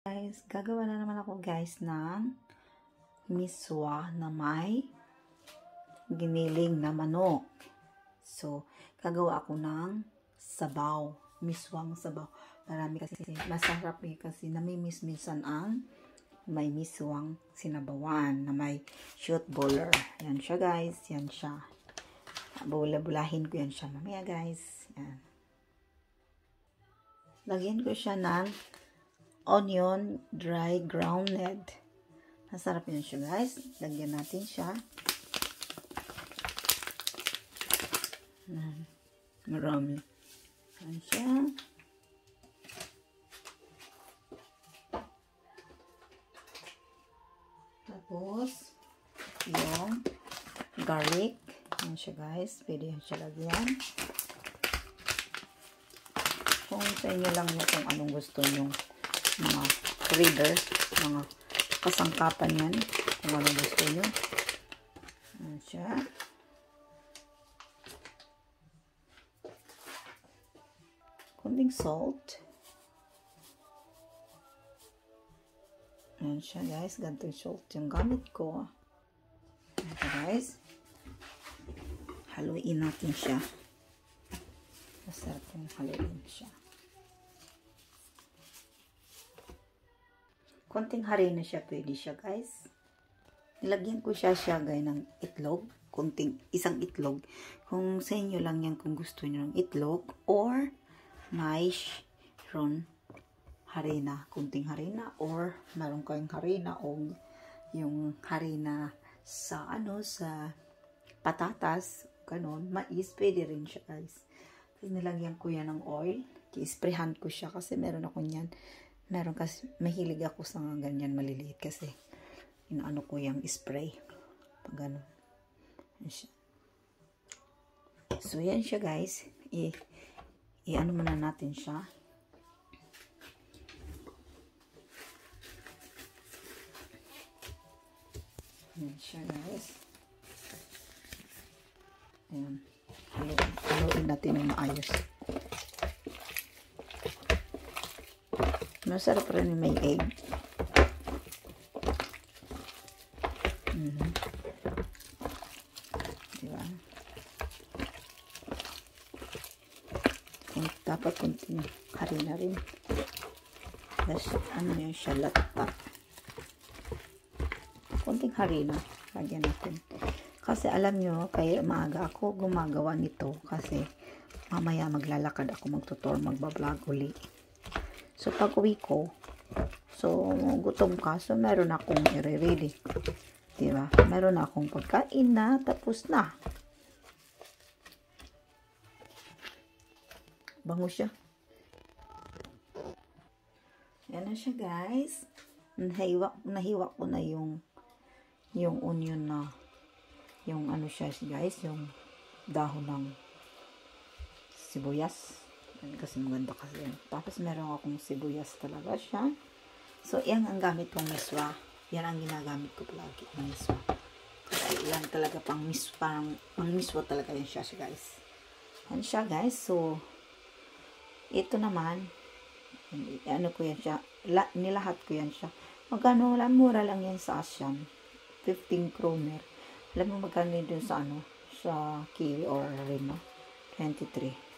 guys, gagawa na naman ako guys ng miswa na may giniling na manok. So, gagawa ako ng sabaw. Miswang sabaw. Marami kasi, masarap eh kasi namimiss minsan ang may miswang sinabawan na may shoot baller. Yan siya guys, yan siya. Bula-bulahin ko yan siya mamaya guys. Yan. Lagyan ko siya ng onion dry groundnut. Masarap yun siya guys. Lagyan natin siya. Marami. Yan siya. Tapos, yung garlic. Yan siya guys. Pwede yan siya lagyan. Kung sa inyo lang nyo kung anong gusto nyo mga reader, mga kasangkapan yan, kung ano gusto nyo. Ayan siya. Kunting salt. Ayan siya guys, ganito yung salt yung gamit ko. Ayan guys. Haluin natin siya. Masarap yung haluin siya. Konting harina siya pwede siya guys. Nilagyan ko siya siya guys ng itlog. Konting isang itlog. Kung sa inyo lang yan kung gusto niyo ng itlog or mais ron harina. Kunting harina or meron kayong harina o yung harina sa ano sa patatas ganun. Mais pwede rin siya guys. Tapos nilagyan ko yan ng oil. Ki-sprayhan ko siya kasi meron ako niyan meron kasi, mahilig ako sa ganyan maliliit kasi, inaano ko yung spray. Pag siya. So, yan siya guys. I, i-ano muna natin siya. Yan siya guys. Ayan. Haluin natin ng maayos. Masarap rin may egg. Mm -hmm. Diba? Kung dapat kunting harina rin. Tapos, ano yung shalata. Kunting harina. Lagyan natin. Kasi alam nyo, kaya maaga ako gumagawa nito kasi mamaya maglalakad ako magtutor, magbablog uli. So, pag uwi ko, so, gutom ka, so, meron akong i-ready. Diba? Meron akong pagkain na, tapos na. Bango siya. Yan na siya, guys. Nahiwa, nahiwa ko na yung yung onion na yung ano siya, guys, yung dahon ng sibuyas. Kasi maganda kasi yan. Tapos meron akong sibuyas talaga siya. So, yan ang gamit kong miswa. Yan ang ginagamit ko palagi ng miswa. Kasi yan talaga pang miswa, pang, pang miswa talaga yan siya, guys. Yan siya, guys. So, ito naman, ano ko yan siya, la, nilahat ko yan siya. Magkano lang, mura lang yan sa Asian. 15 kroner. Alam mo magkano din sa ano, sa Kiwi or Rima? 23.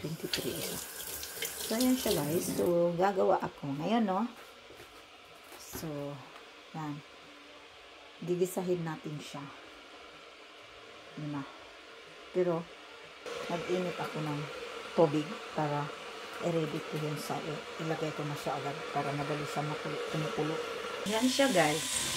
23 isa. So, ayan siya guys. So, gagawa ako ngayon, no? So, yan. Gigisahin natin siya. Yun na. Pero, nag-init ako ng tubig para i-ready ko yun sa ilagay ko na siya agad para madali siya mapulo. Yan siya guys.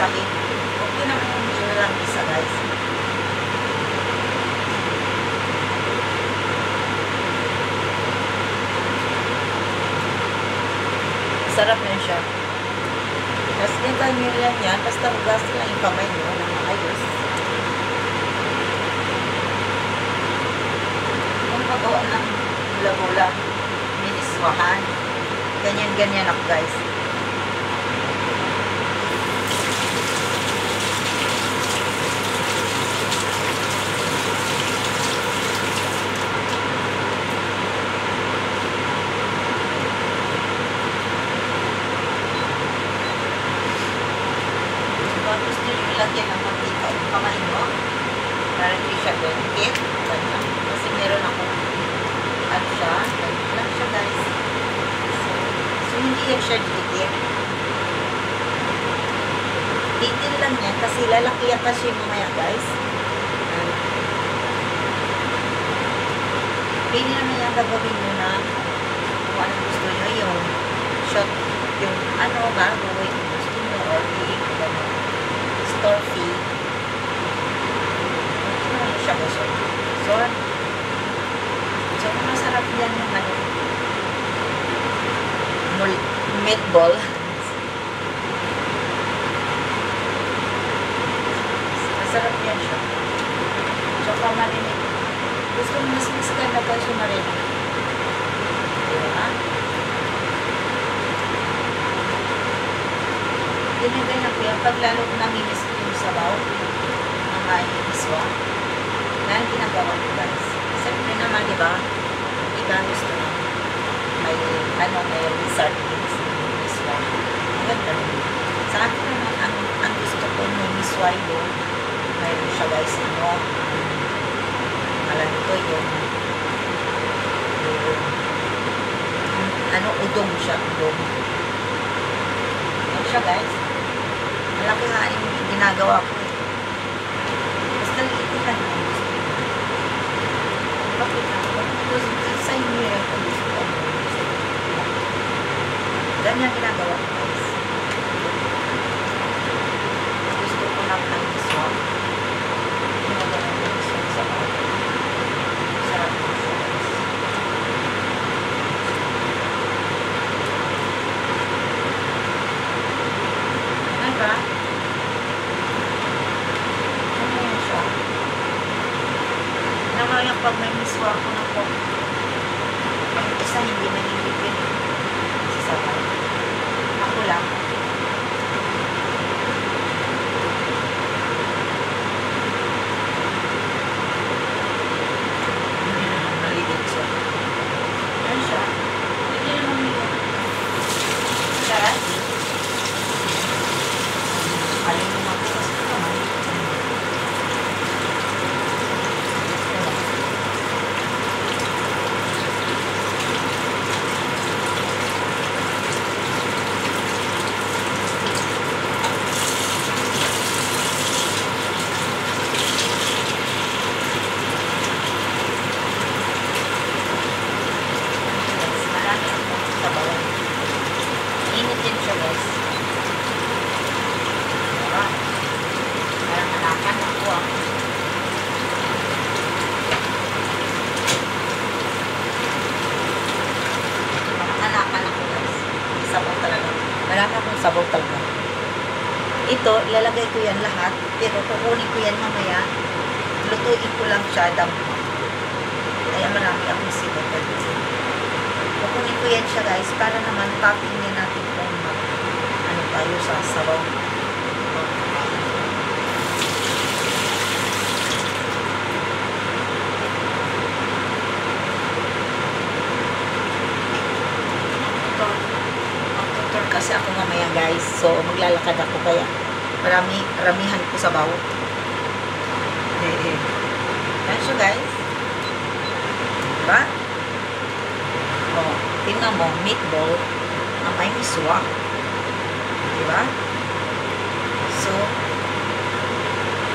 Mo na yung isahin. Okay naman yung medyo lang isa guys. Sarap na siya. Tapos ganito nyo lang yan. Basta hugas lang yung kamay nyo ng maayos. Kung pagawa ng hula-hula, miniswahan, ganyan-ganyan ako guys. Kung gusto nyo ilagyan ng mantika yung kamay mo, para hindi siya delicate, ganyan. Kasi meron ako, ano siya, ganyan lang siya guys. So, so hindi yan siya delicate. Titin lang yan kasi lalaki yan kasi mamaya guys. Ayan. Pwede naman yan gagawin nyo na kung anong gusto nyo yung shot, yung ano ba, gawin yung gusto nyo or i- ano, store fee. Ano siya gusto? So, so masarap yan yung ano, meatball. Masarap yan siya. Tsaka marinig. Gusto mo ganda pa siya marinig. Diba? Dinagay na ko yan. Pag lalo ko naminis ko yung sabaw, ang may iswa, yan ginagawa ko guys. Siyempre naman, di ba? Iba gusto na may, ano, may sardines, iswa. Ang ganda rin. Sa akin naman, ang, ang gusto ko may miswa yun, mayroon siya guys, ano, yung, yung, ano, udong siya, udong. Yan siya guys. Malaki nga yung ginagawa ko. Basta liitin lang yung. Bakit? Gusto sa inyo yan kung gusto ko. Ganyan ginagawa ko guys. Gusto ko lang ng pag may miswa ako ng po, ang isa hindi nanilipin sa sabay. Ako lang. Sabaw talaga. Ito, ilalagay ko yan lahat, pero kukunin ko yan mamaya. Lutuin ko lang siya, dampa. Kaya marami akong sibot. Kukunin ko yan siya guys, para naman topping niya natin kung ano tayo sa sabaw. Kasi ako mamaya guys. So, maglalakad ako kaya marami, ramihan ko sa bawo. Eh, eh. Yan siya guys. Diba? Oh, tingnan mo, meatball na may miswa. Diba? So,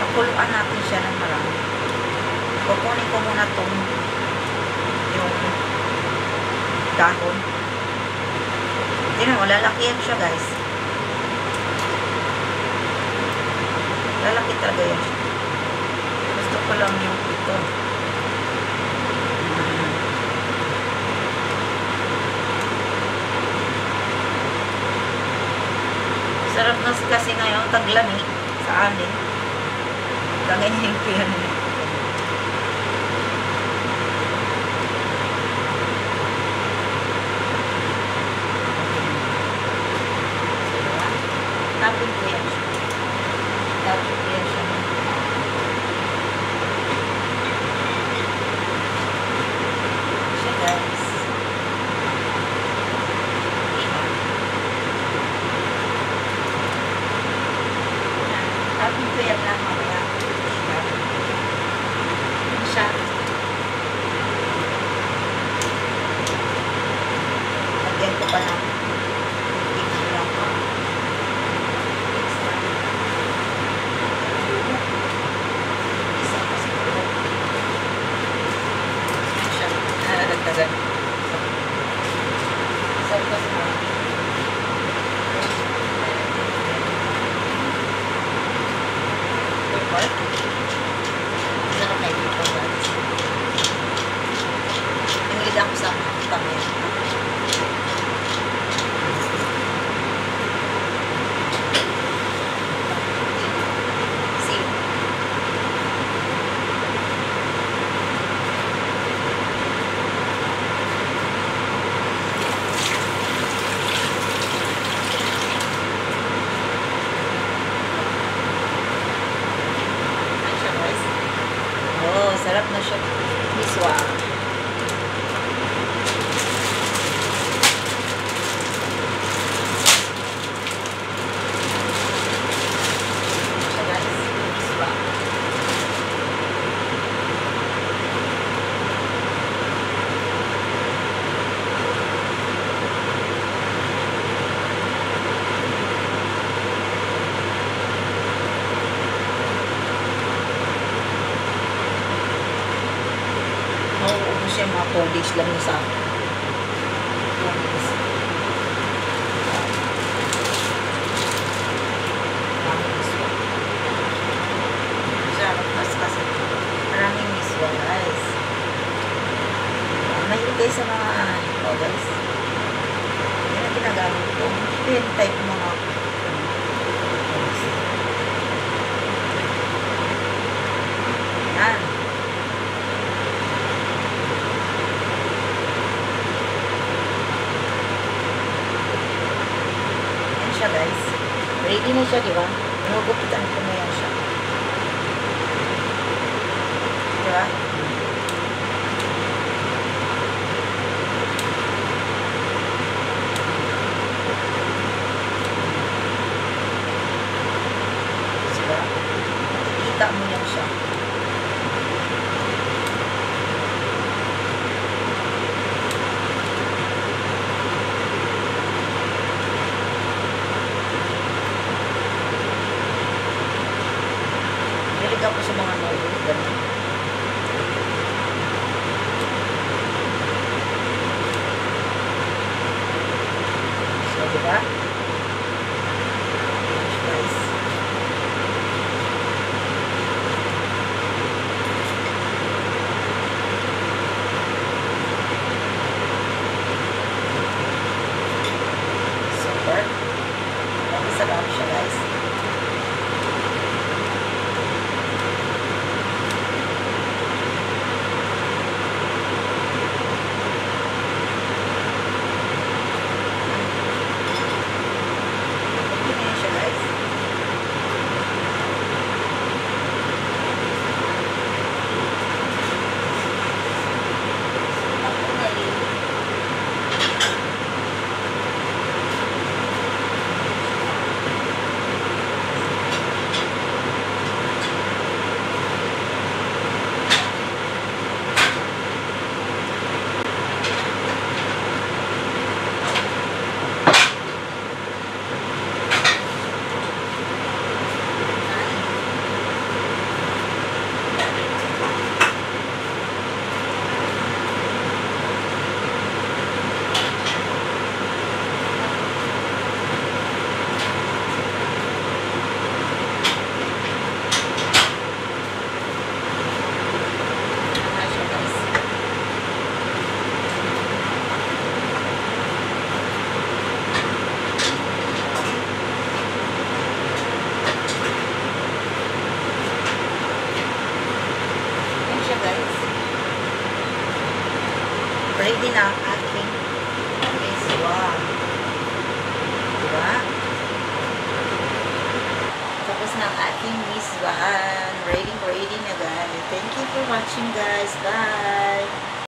pakuluan natin siya ng marami. Kukunin ko muna tong yung dahon. Tingnan mo, lalaki yan siya guys. Lalaki talaga yan siya. Gusto ko lang yung ito. Sarap na kasi ngayon, taglami sa amin. Kaganyan ko yan. Tapos ko yan siya. Tapos ko yan siya. Siya guys. Diba? Tapos ko yan lang mamaya. Siya. Lagyan ko pa ng tubig lang po. Isa pa siguro. Siya. Nadagdagan. Isa pa siguro. Pepper. Sarap na ito guys. Nangilig ako sa tamay. See? Ano siya, guys? Oh, sarap na siya. Miswa. Siya, guys. Miswa. Mauubos siya mga 4 days lang sa akin. 4 days. Maraming miswa. Sarap mas kasi maraming miswa guys. Uh, mahilig kayo sa mga oh guys. Yan ang ginagamit ko. Ito yung type ng mga Yan. Yan siya guys. Ready na siya, di ba? Inugupitan work. Mag-isa lang siya guys.